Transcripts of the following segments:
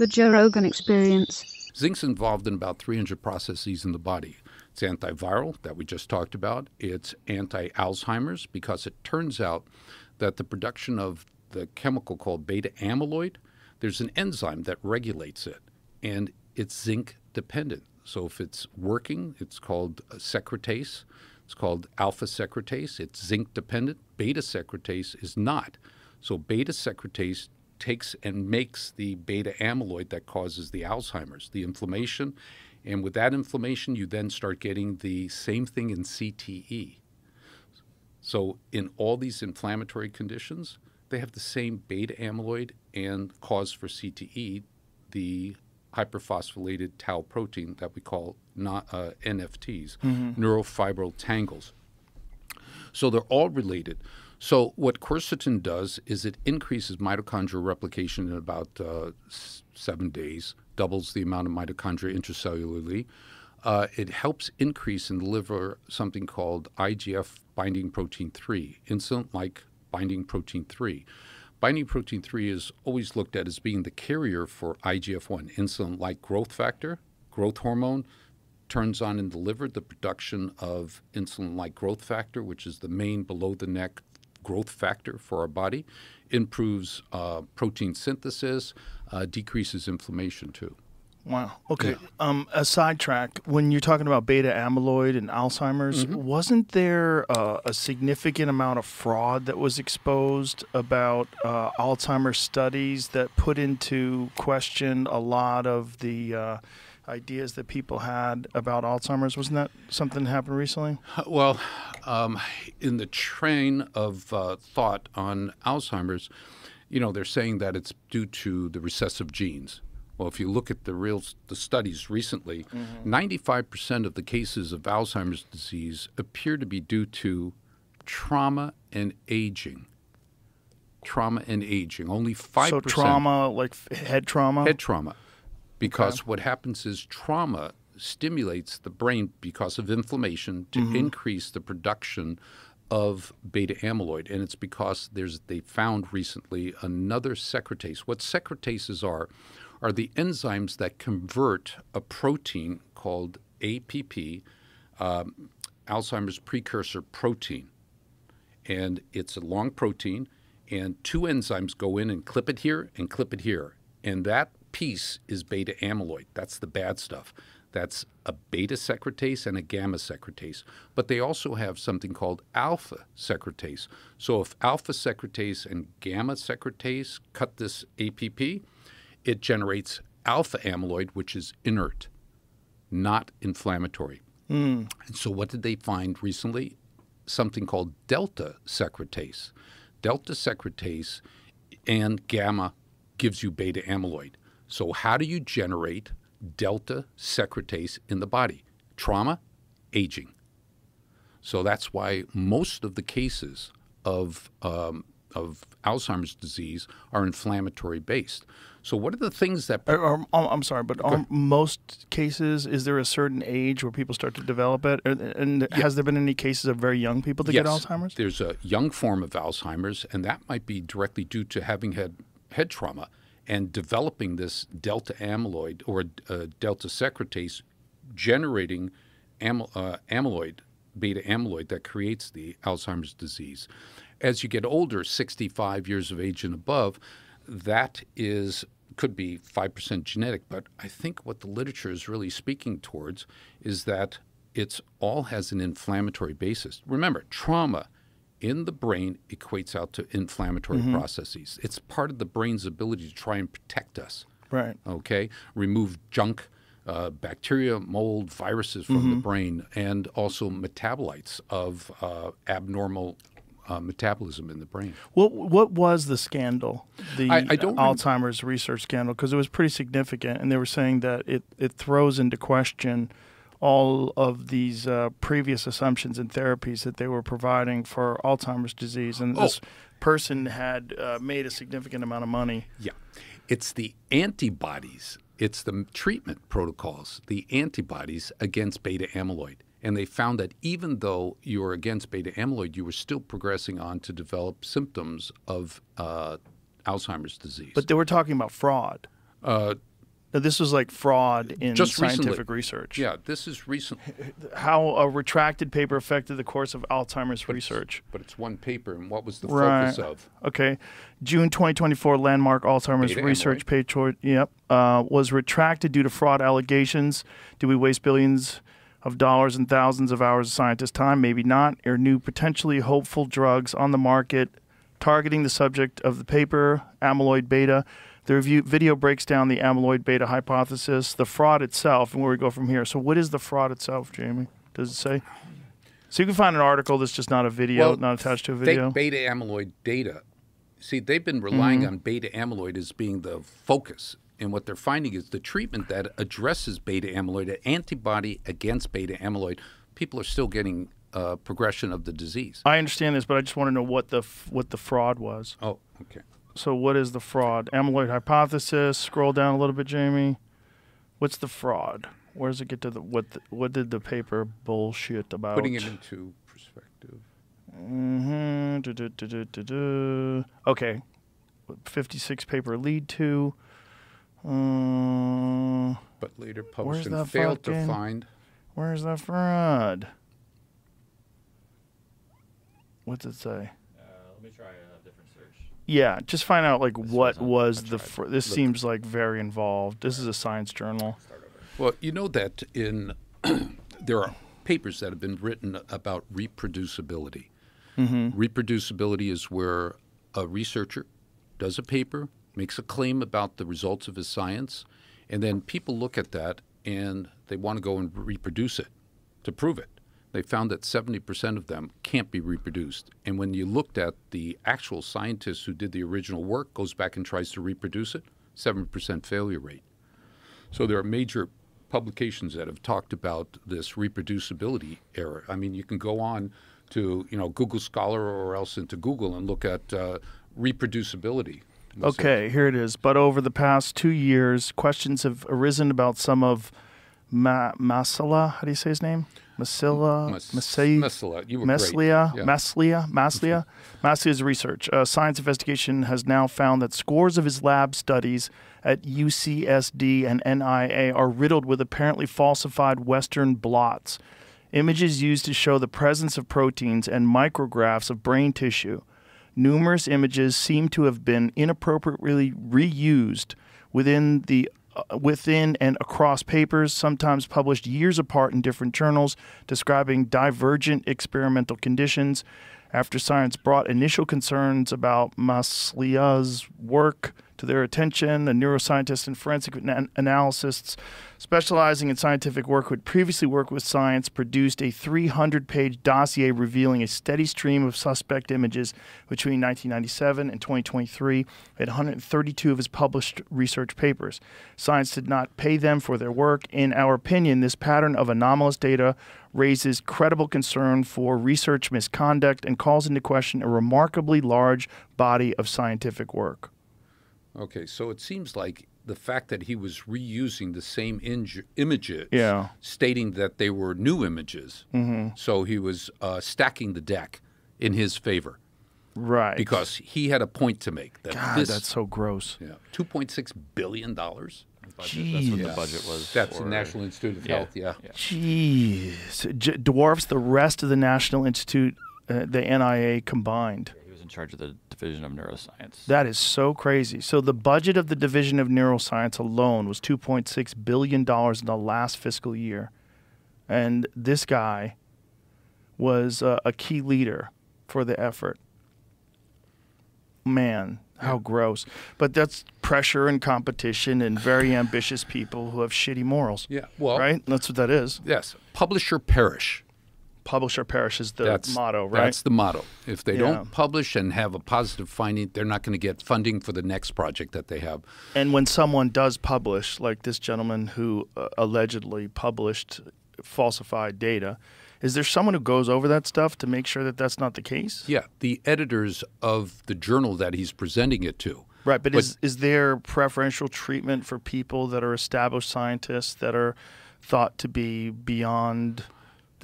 The Joe Rogan Experience. Zinc's involved in about 300 processes in the body. It's antiviral, that we just talked about. It's anti Alzheimer's, because it turns out that the production of the chemical called beta amyloid, there's an enzyme that regulates it, and it's zinc dependent. So if it's working, it's called secretase. It's called alpha secretase. It's zinc dependent. Beta secretase is not. So beta secretase takes and makes the beta amyloid that causes the Alzheimer's, the inflammation. And with that inflammation, you then start getting the same thing in CTE. So, in all these inflammatory conditions, they have the same beta amyloid and cause for CTE, the hyperphosphorylated tau protein that we call not, uh, NFTs, mm-hmm. neurofibril tangles. So, they're all related. So, what quercetin does is it increases mitochondrial replication in about uh, seven days, doubles the amount of mitochondria intracellularly. Uh, it helps increase in the liver something called IGF binding protein 3, insulin like binding protein 3. Binding protein 3 is always looked at as being the carrier for IGF 1, insulin like growth factor, growth hormone, turns on in the liver the production of insulin like growth factor, which is the main below the neck growth factor for our body, improves uh, protein synthesis, uh, decreases inflammation too. Wow. Okay. Yeah. Um, a sidetrack. When you're talking about beta amyloid and Alzheimer's, mm-hmm. wasn't there uh, a significant amount of fraud that was exposed about uh, Alzheimer's studies that put into question a lot of the uh, ideas that people had about Alzheimer's. Wasn't that something that happened recently? Well, um, in the train of uh, thought on Alzheimer's, you know, they're saying that it's due to the recessive genes. Well, if you look at the real the studies recently, mm-hmm. 95 percent of the cases of Alzheimer's disease appear to be due to trauma and aging. Trauma and aging. Only five. So trauma, like head trauma. Head trauma because okay. what happens is trauma stimulates the brain because of inflammation to mm-hmm. increase the production of beta amyloid and it's because there's they found recently another secretase what secretases are are the enzymes that convert a protein called app um, alzheimer's precursor protein and it's a long protein and two enzymes go in and clip it here and clip it here and that piece is beta amyloid. That's the bad stuff. That's a beta secretase and a gamma secretase. But they also have something called alpha secretase. So if alpha secretase and gamma secretase cut this APP, it generates alpha amyloid, which is inert, not inflammatory. Mm. And so what did they find recently? Something called delta secretase. Delta secretase and gamma gives you beta amyloid. So, how do you generate delta secretase in the body? Trauma, aging. So that's why most of the cases of um, of Alzheimer's disease are inflammatory based. So, what are the things that? Are, are, I'm sorry, but are most cases is there a certain age where people start to develop it? And yeah. has there been any cases of very young people that yes. get Alzheimer's? There's a young form of Alzheimer's, and that might be directly due to having had head trauma and developing this delta amyloid or uh, delta secretase, generating uh, amyloid, beta amyloid that creates the Alzheimer's disease. As you get older, 65 years of age and above, that is could be 5% genetic, but I think what the literature is really speaking towards is that it's all has an inflammatory basis. Remember, trauma in the brain equates out to inflammatory mm-hmm. processes. It's part of the brain's ability to try and protect us. Right. Okay. Remove junk, uh, bacteria, mold, viruses from mm-hmm. the brain, and also metabolites of uh, abnormal uh, metabolism in the brain. What what was the scandal? The I, I Alzheimer's research scandal because it was pretty significant, and they were saying that it it throws into question all of these uh, previous assumptions and therapies that they were providing for Alzheimer's disease. And oh. this person had uh, made a significant amount of money. Yeah. It's the antibodies, it's the treatment protocols, the antibodies against beta amyloid. And they found that even though you were against beta amyloid, you were still progressing on to develop symptoms of uh, Alzheimer's disease. But they were talking about fraud. Uh, Uh, This was like fraud in Just recently. scientific research. Yeah, this is recent, How a retracted paper affected the course of Alzheimer's research. but it's one paper, and what was the Right. focus of? Okay. June 2024 landmark Alzheimer's Beta research paper yep, uh, was retracted due to fraud allegations. Do we waste billions of dollars and thousands of hours of scientists' time? Maybe not. Are new potentially hopeful drugs on the market targeting the subject of the paper, amyloid beta? The review video breaks down the amyloid beta hypothesis, the fraud itself, and where we go from here. So, what is the fraud itself, Jamie? Does it say? So you can find an article that's just not a video, Well, not attached to a video. Beta amyloid data. See, they've been relying Mm-hmm. on beta amyloid as being the focus. And what they're finding is the treatment that addresses beta amyloid, an antibody against beta amyloid, people are still getting uh, progression of the disease. I understand this, but I just want to know what the f- what the fraud was. Oh, okay. So what is the fraud? Amyloid hypothesis. Scroll down a little bit, Jamie. What's the fraud? Where does it get to the what? The, what did the paper bullshit about? Putting it into perspective. Mm-hmm. Du- du- du-. Okay. Fifty-six paper lead to. Uh, But later published and failed to find. where's the fraud? What's it say? Uh, let me try a different search. Yeah, just find out like what was was the. Fr- this Look. seems like very involved. This is a science journal. Well, you know that in there are papers that have been written about reproducibility. Mm-hmm. Reproducibility is where a researcher does a paper, makes a claim about the results of his science, and then people look at that and they want to go and reproduce it to prove it. They found that 70% of them can't be reproduced. And when you looked at the actual scientist who did the original work, goes back and tries to reproduce it, 7% failure rate. So there are major publications that have talked about this reproducibility error. I mean, you can go on to you know Google Scholar or else into Google and look at uh, reproducibility. Okay, here it is. But over the past two years, questions have arisen about some of Ma- Masala. How do you say his name? Masila. Mas- Masai- Masala, you were. Meslia, Yeah. Masliah, Masliah, Masliah's research. Uh, science investigation has now found that scores of his lab studies at UCSD and NIA are riddled with apparently falsified Western blots, images used to show the presence of proteins and micrographs of brain tissue. Numerous images seem to have been inappropriately reused within the Uh, within and across papers, sometimes published years apart in different journals, describing divergent experimental conditions. After science brought initial concerns about Masliah's work to their attention, a neuroscientist and forensic ana- analysts specializing in scientific work who had previously worked with science produced a 300 page dossier revealing a steady stream of suspect images between 1997 and 2023 at 132 of his published research papers. Science did not pay them for their work. In our opinion, this pattern of anomalous data raises credible concern for research misconduct and calls into question a remarkably large body of scientific work. Okay, so it seems like the fact that he was reusing the same inj- images, Yeah. stating that they were new images, mm-hmm. so he was uh, stacking the deck in his favor Right. because he had a point to make. That God, this, that's so gross. yeah, two point six billion dollars. Budget. That's what the budget was. That's for- the National Institute of Yeah. Health. Yeah. Yeah. Jeez. J- dwarfs the rest of the National Institute, uh, the NIA combined. He was in charge of the division of neuroscience. That is so crazy. So the budget of the Division of Neuroscience alone was 2.6 billion dollars in the last fiscal year, and this guy was uh, a key leader for the effort. Man, how gross! But that's pressure and competition and very ambitious people who have shitty morals. Yeah. Well, right. That's what that is. Yes. Publish or perish. Publish or perish is the that's motto, right? That's the motto. If they Yeah. don't publish and have a positive finding, they're not going to get funding for the next project that they have. And when someone does publish, like this gentleman who uh, allegedly published falsified data, is there someone who goes over that stuff to make sure that that's not the case? Yeah, the editors of the journal that he's presenting it to. Right, but, But- is is there preferential treatment for people that are established scientists that are thought to be beyond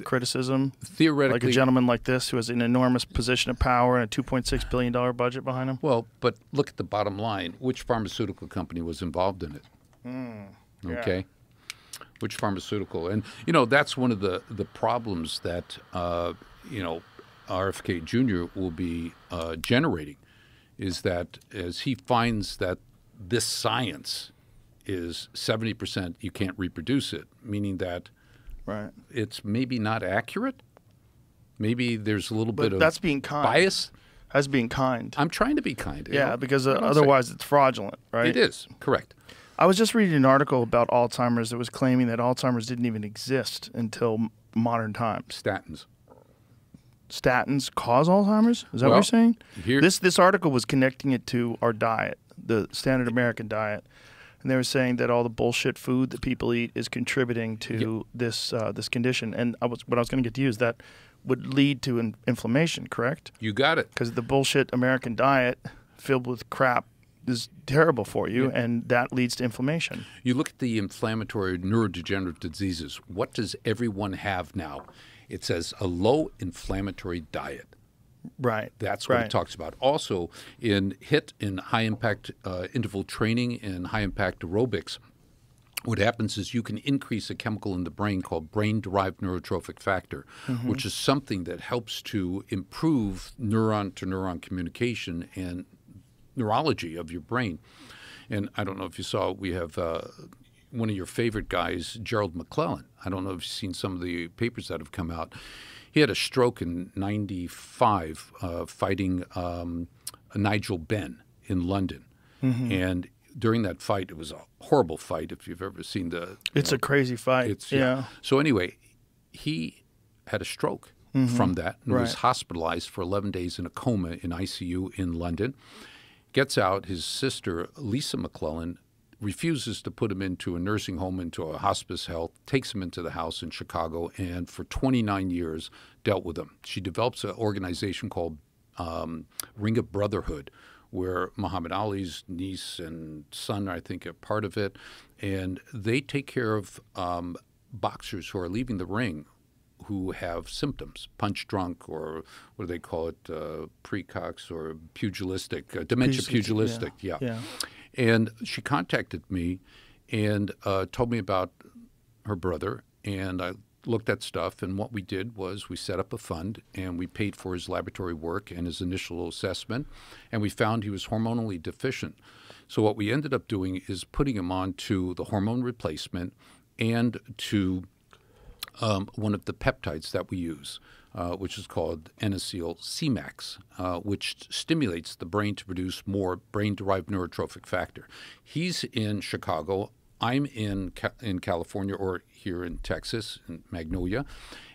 criticism? Theoretically, Like a gentleman like this who has an enormous position of power and a 2.6 billion dollar budget behind him? Well, but look at the bottom line. Which pharmaceutical company was involved in it? Okay. Which pharmaceutical? And you know that's one of the the problems that uh, you know RFK Jr. will be uh, generating is that as he finds that this science is seventy percent, you can't reproduce it, meaning that Right. it's maybe not accurate. Maybe there's a little But bit of that's being kind. bias. That's being kind. I'm trying to be kind. yeah, know? because uh, say- otherwise it's fraudulent, right? it is correct. I was just reading an article about Alzheimer's that was claiming that Alzheimer's didn't even exist until modern times. Statins. Statins cause Alzheimer's? Is that what you're saying? here- This this article was connecting it to our diet, the standard American diet, and they were saying that all the bullshit food that people eat is contributing to this uh, this condition. And I was what I was going to get to you is that would lead to in- inflammation, correct? You got it. Because the bullshit American diet filled with crap is terrible for you, and that leads to inflammation. You look at the inflammatory neurodegenerative diseases. What does everyone have now? It says a low inflammatory diet. Right. That's what right. it talks about. Also, in HIIT, in high impact uh, interval training and high impact aerobics, what happens is you can increase a chemical in the brain called brain derived neurotrophic factor, Mm-hmm. which is something that helps to improve neuron to neuron communication and neurology of your brain. And I don't know if you saw, we have uh, one of your favorite guys, Gerald McClellan. I don't know if you've seen some of the papers that have come out. He had a stroke in 95 uh, fighting um, Nigel Benn in London. And during that fight, it was a horrible fight if you've ever seen the. It's a crazy fight. It's yeah. So anyway, he had a stroke from that and was Mm-hmm. Hospitalized for 11 days in a coma in ICU in London. Gets out. His sister Lisa McClellan refuses to put him into a nursing home, into a hospice health. Takes him into the house in Chicago, and for 29 years dealt with him. She develops an organization called um, Ring of Brotherhood, where Muhammad Ali's niece and son, I think, are part of it, and they take care of um, boxers who are leaving the ring who have symptoms, punch drunk, or what do they call it, uh, precox or pugilistic, uh, dementia Pugilistic, pugilistic, yeah. yeah. And she contacted me and uh, told me about her brother, and I looked at stuff. And what we did was we set up a fund and we paid for his laboratory work and his initial assessment, and we found he was hormonally deficient. So what we ended up doing is putting him on to the hormone replacement and to um, one of the peptides that we use, uh, which is called N-acetyl Semax, uh, which stimulates the brain to produce more brain-derived neurotrophic factor. He's in Chicago. I'm in Ca- in California or here in Texas, in Magnolia,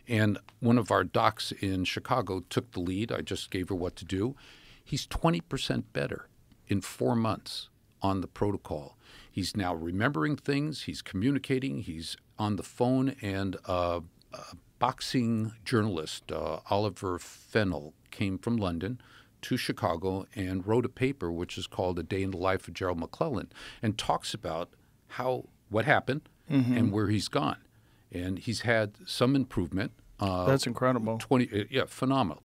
and one of our docs in Chicago took the lead. I just gave her what to do. He's 20% better in four months on the protocol. He's now remembering things. He's communicating. He's on the phone. And uh, a boxing journalist, uh, Oliver Fennell, came from London to Chicago and wrote a paper which is called "A Day in the Life of Gerald McClellan" and talks about how what happened and where he's gone. And he's had some improvement. Uh, That's incredible. 20 uh, yeah phenomenal